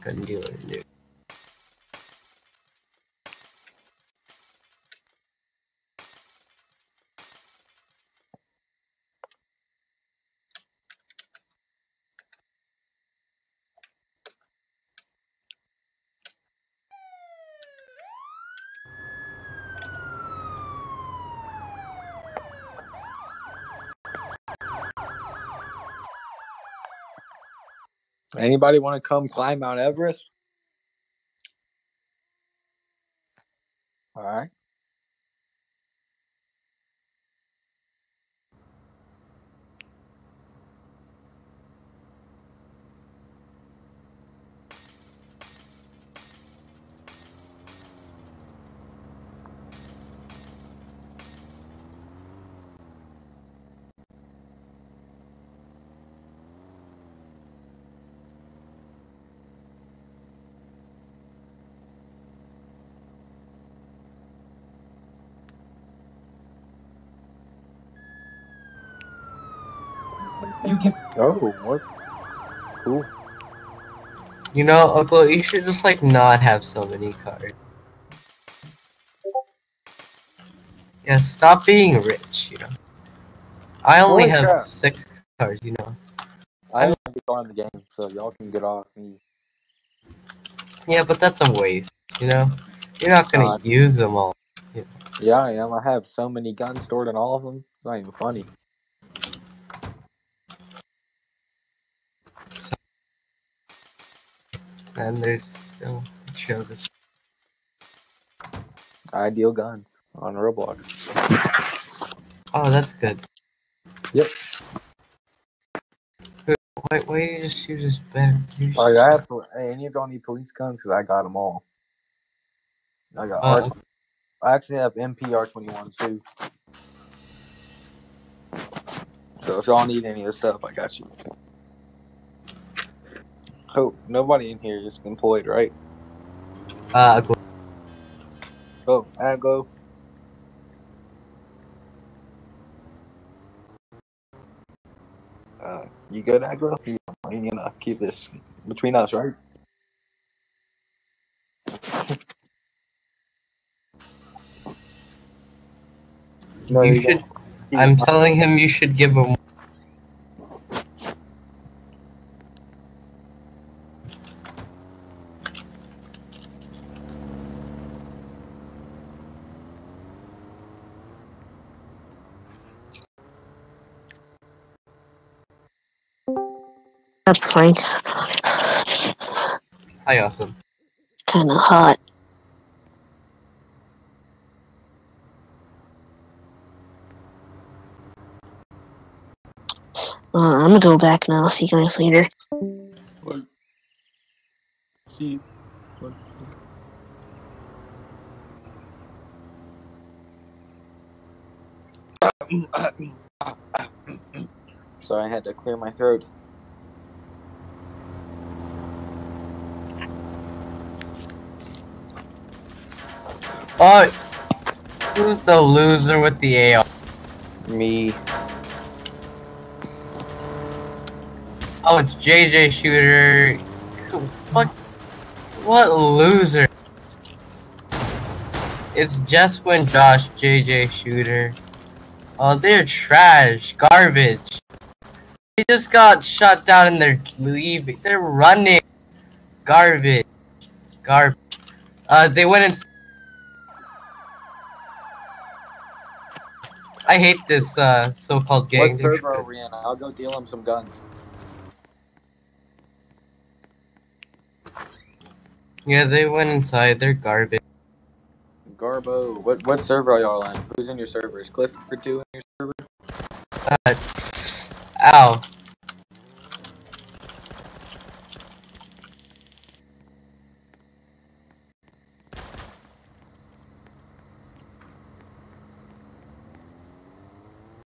gun Anybody want to come climb Mount Everest? All right. You can. Oh, what? Cool. You know, Uncle, you should just like not have so many cards. Yeah, stop being rich, you know. I only Holy have crap. six cards, you know. I'm gonna be on the game, so y'all can get off me. Yeah, but that's a waste, you know. You're not gonna Uh, use them all. Yeah, I am. I have so many guns stored in all of them. It's not even funny. And there's still show this. Ideal guns on Roblox. Oh, that's good. Yep. Why, why do you just shoot his back? You Like, just- I have, pol- hey, any of y'all need police guns? Because I got them all. I got Uh, R- I actually have MPR 21 too. So if y'all need any of the stuff, I got you. Oh, nobody in here is employed, right? uh, go- Oh, Aglow. Uh, you good, Aglow? You, you gonna keep this between us, right? No, you should. I'm telling him you should give him. That's fine. Hi, awesome. Kinda hot. Uh, I'm gonna go back now. See you guys later. What? See. What? Sorry, I had to clear my throat. Oh, who's the loser with the AR? Me. Oh, it's JJ Shooter. Fuck. What loser? It's just when Josh JJ Shooter. Oh, they're trash, garbage. They just got shut down and they're leaving. They're running. Garbage. Garbage. Uh, they went in. I hate this uh, so-called gang. What server are we in? I'll go deal him some guns. Yeah, they went inside. They're garbage. Garbo. What what server are y'all on? Who's in your servers? Clifford two in your server? Uh, ow.